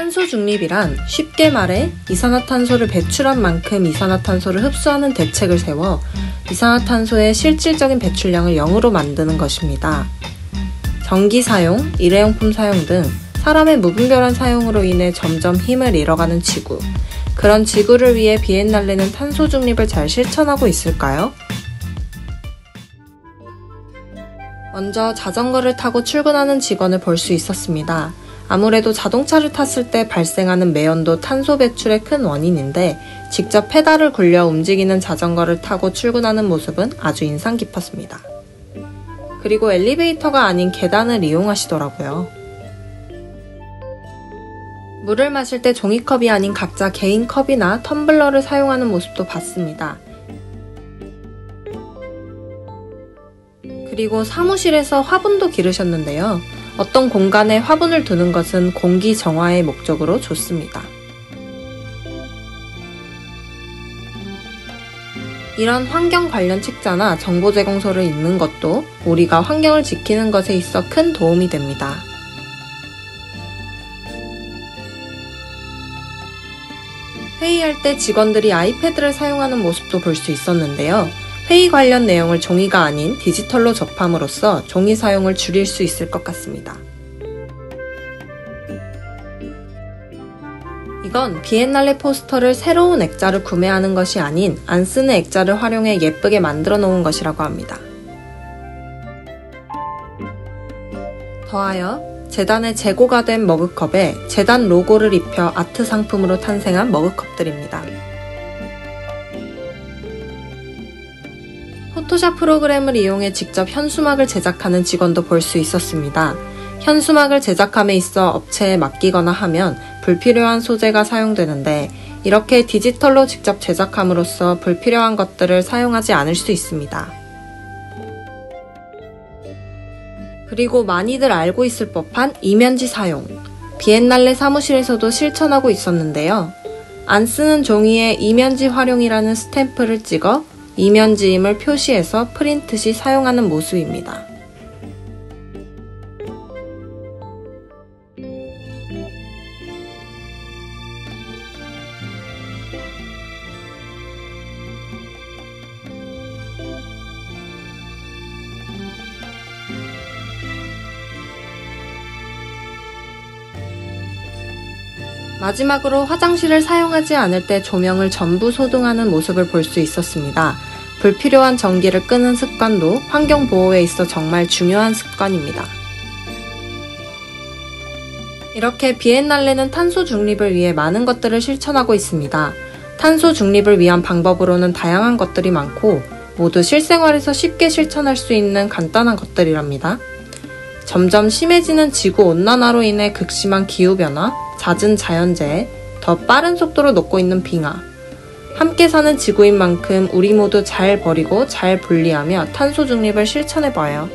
탄소 중립이란 쉽게 말해 이산화탄소를 배출한 만큼 이산화탄소를 흡수하는 대책을 세워 이산화탄소의 실질적인 배출량을 0으로 만드는 것입니다. 전기 사용, 일회용품 사용 등 사람의 무분별한 사용으로 인해 점점 힘을 잃어가는 지구. 그런 지구를 위해 비엔날레는 탄소 중립을 잘 실천하고 있을까요? 먼저 자전거를 타고 출근하는 직원을 볼 수 있었습니다. 아무래도 자동차를 탔을 때 발생하는 매연도 탄소 배출의 큰 원인인데 직접 페달을 굴려 움직이는 자전거를 타고 출근하는 모습은 아주 인상 깊었습니다. 그리고 엘리베이터가 아닌 계단을 이용하시더라고요. 물을 마실 때 종이컵이 아닌 각자 개인 컵이나 텀블러를 사용하는 모습도 봤습니다. 그리고 사무실에서 화분도 기르셨는데요. 어떤 공간에 화분을 두는 것은 공기 정화의 목적으로 좋습니다. 이런 환경 관련 책자나 정보 제공서를 읽는 것도 우리가 환경을 지키는 것에 있어 큰 도움이 됩니다. 회의할 때 직원들이 아이패드를 사용하는 모습도 볼 수 있었는데요. 회의 관련 내용을 종이가 아닌 디지털로 접함으로써 종이 사용을 줄일 수 있을 것 같습니다. 이건 비엔날레 포스터를 새로운 액자를 구매하는 것이 아닌 안 쓰는 액자를 활용해 예쁘게 만들어 놓은 것이라고 합니다. 더하여 재단의 재고가 된 머그컵에 재단 로고를 입혀 아트 상품으로 탄생한 머그컵들입니다. 포토샵 프로그램을 이용해 직접 현수막을 제작하는 직원도 볼 수 있었습니다. 현수막을 제작함에 있어 업체에 맡기거나 하면 불필요한 소재가 사용되는데 이렇게 디지털로 직접 제작함으로써 불필요한 것들을 사용하지 않을 수 있습니다. 그리고 많이들 알고 있을 법한 이면지 사용. 비엔날레 사무실에서도 실천하고 있었는데요. 안 쓰는 종이에 이면지 활용이라는 스탬프를 찍어 이면지임을 표시해서 프린트 시 사용하는 모습입니다. 마지막으로 화장실을 사용하지 않을 때 조명을 전부 소등하는 모습을 볼 수 있었습니다. 불필요한 전기를 끄는 습관도 환경 보호에 있어 정말 중요한 습관입니다. 이렇게 비엔날레는 탄소 중립을 위해 많은 것들을 실천하고 있습니다. 탄소 중립을 위한 방법으로는 다양한 것들이 많고 모두 실생활에서 쉽게 실천할 수 있는 간단한 것들이랍니다. 점점 심해지는 지구 온난화로 인해 극심한 기후 변화, 잦은 자연재해, 더 빠른 속도로 녹고 있는 빙하, 함께 사는 지구인 만큼 우리 모두 잘 버리고 잘 분리하며 탄소 중립을 실천해봐요.